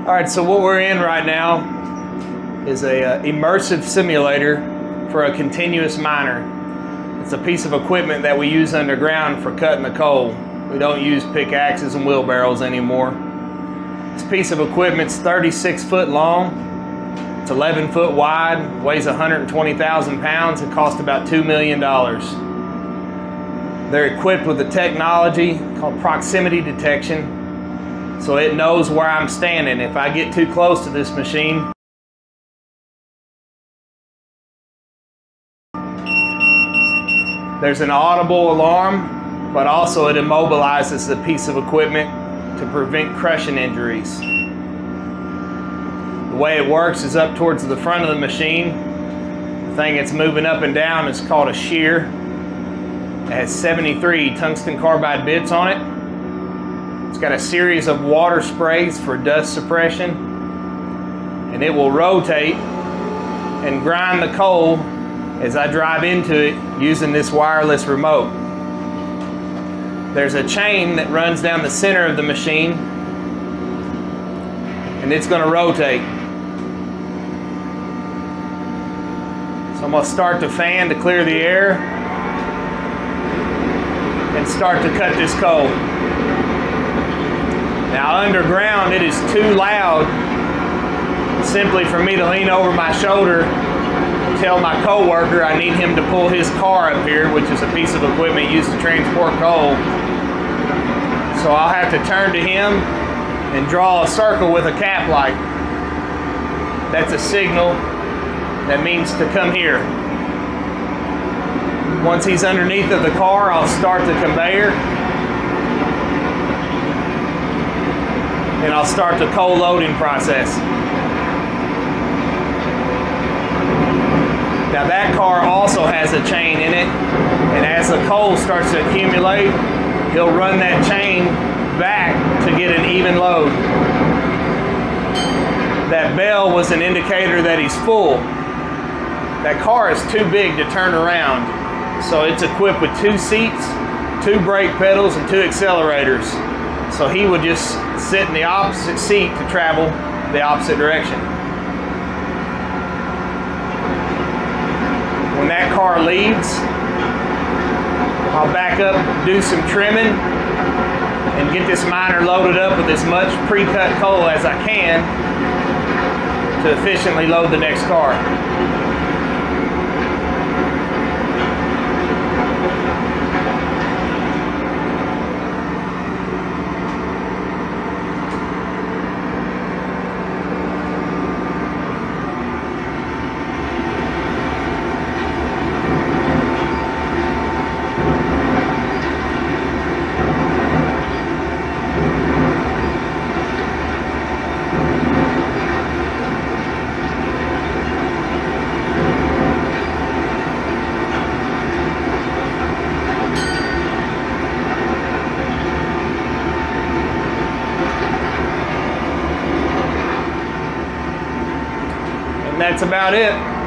All right, so what we're in right now is a uh, immersive simulator for a continuous miner. It's a piece of equipment that we use underground for cutting the coal. We don't use pickaxes and wheelbarrows anymore. This piece of equipment's 36 foot long, it's 11 foot wide, weighs 120,000 pounds, it costs about $2 million. They're equipped with a technology called proximity detection so it knows where I'm standing. If I get too close to this machine, there's an audible alarm, but also it immobilizes the piece of equipment to prevent crushing injuries. The way it works is up towards the front of the machine. The thing that's moving up and down is called a shear. It has 73 tungsten carbide bits on it. It's got a series of water sprays for dust suppression, and it will rotate and grind the coal as I drive into it using this wireless remote. There's a chain that runs down the center of the machine, and it's going to rotate. So I'm going to start the fan to clear the air and start to cut this coal. Now underground it is too loud simply for me to lean over my shoulder tell my coworker I need him to pull his car up here, which is a piece of equipment used to transport coal. So I'll have to turn to him and draw a circle with a cap light. That's a signal that means to come here. Once he's underneath of the car, I'll start the conveyor and I'll start the coal loading process. Now that car also has a chain in it, and as the coal starts to accumulate, he'll run that chain back to get an even load. That bell was an indicator that he's full. That car is too big to turn around, so it's equipped with two seats, two brake pedals, and two accelerators. So he would just sit in the opposite seat to travel the opposite direction. When that car leaves, I'll back up, do some trimming, and get this miner loaded up with as much pre-cut coal as I can to efficiently load the next car. That's about it.